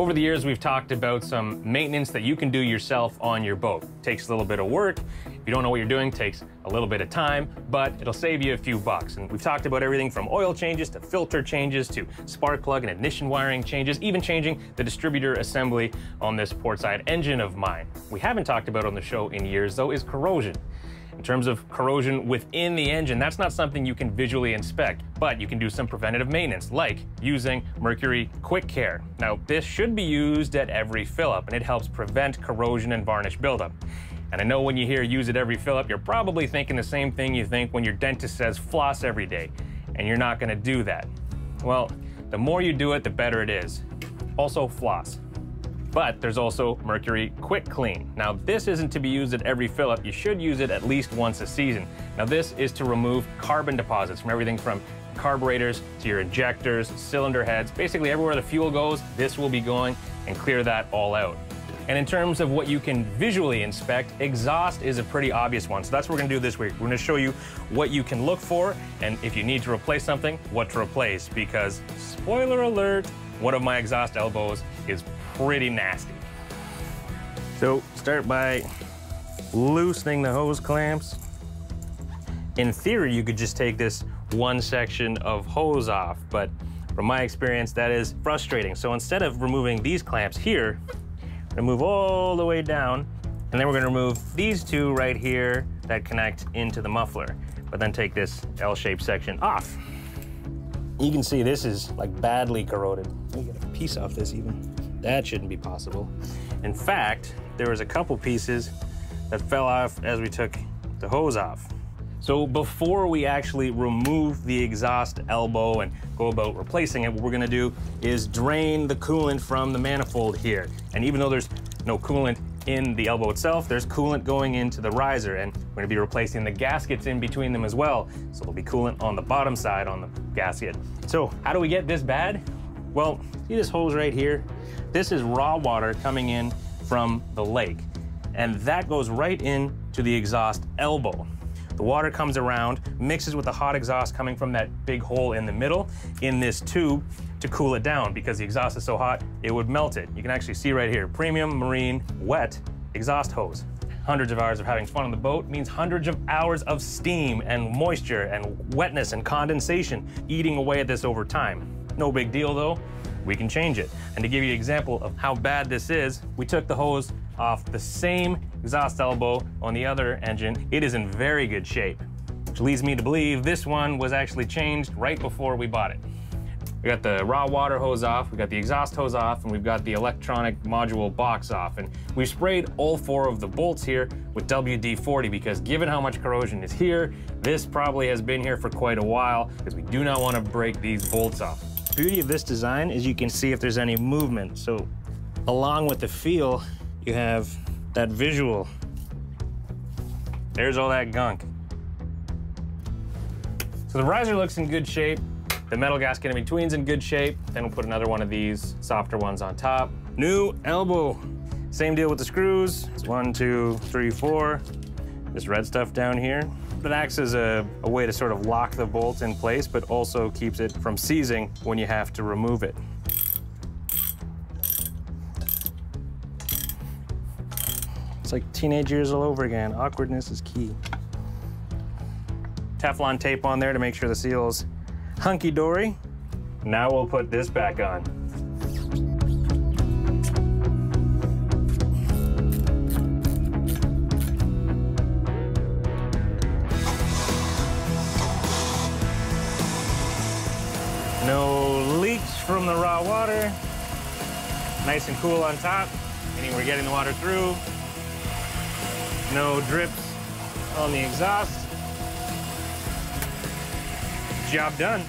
over the years, we've talked about some maintenance that you can do yourself on your boat. Takes a little bit of work. If you don't know what you're doing, takes a little bit of time, but it'll save you a few bucks. And we've talked about everything from oil changes to filter changes to spark plug and ignition wiring changes, even changing the distributor assembly on this portside engine of mine. We haven't talked about on the show in years, though, is corrosion. In terms of corrosion within the engine, that's not something you can visually inspect, but you can do some preventative maintenance, like using Mercury Quickare. Now, this should be used at every fill up, and it helps prevent corrosion and varnish buildup. And I know when you hear use it every fill up, you're probably thinking the same thing you think when your dentist says floss every day, and you're not gonna do that. Well, the more you do it, the better it is. Also, floss. But there's also Mercury Quickleen. Now this isn't to be used at every fill up, you should use it at least once a season. Now this is to remove carbon deposits from everything from carburetors to your injectors, cylinder heads, basically everywhere the fuel goes, this will be going and clear that all out. And in terms of what you can visually inspect, exhaust is a pretty obvious one. So that's what we're gonna do this week. We're gonna show you what you can look for, and if you need to replace something, what to replace. Because, spoiler alert, one of my exhaust elbows is pretty nasty. So start by loosening the hose clamps. In theory, you could just take this one section of hose off, but from my experience, that is frustrating. So instead of removing these clamps here, I'm gonna move all the way down, and then we're gonna remove these two right here that connect into the muffler, but then take this L-shaped section off. You can see this is like badly corroded. Let me get a piece off this even. That shouldn't be possible. In fact, there was a couple pieces that fell off as we took the hose off. So before we actually remove the exhaust elbow and go about replacing it, what we're gonna do is drain the coolant from the manifold here. And even though there's no coolant in the elbow itself, there's coolant going into the riser, and we're gonna be replacing the gaskets in between them as well. So there'll be coolant on the bottom side on the gasket. So how do we get this bad? Well, see this hose right here? This is raw water coming in from the lake, and that goes right in to the exhaust elbow. The water comes around, mixes with the hot exhaust coming from that big hole in the middle in this tube to cool it down because the exhaust is so hot, it would melt it. You can actually see right here, premium marine wet exhaust hose. Hundreds of hours of having fun on the boat means hundreds of hours of steam and moisture and wetness and condensation eating away at this over time. No big deal though we can change it. And to give you an example of how bad this is, we took the hose off the same exhaust elbow on the other engine. It is in very good shape, which leads me to believe this one was actually changed right before we bought it. We got the raw water hose off, we got the exhaust hose off, and we've got the electronic module box off. And we've sprayed all four of the bolts here with WD-40 because given how much corrosion is here, this probably has been here for quite a while because we do not want to break these bolts off beauty of this design is you can see if there's any movement. So along with the feel, you have that visual. There's all that gunk. So the riser looks in good shape. The metal gasket in between's in good shape. Then we'll put another one of these softer ones on top. New elbow. Same deal with the screws. It's one, two, three, four. This red stuff down here. That acts as a, a way to sort of lock the bolt in place, but also keeps it from seizing when you have to remove it. It's like teenage years all over again. Awkwardness is key. Teflon tape on there to make sure the seal's hunky-dory. Now we'll put this back on. From the raw water. Nice and cool on top, meaning we're getting the water through. No drips on the exhaust. Job done.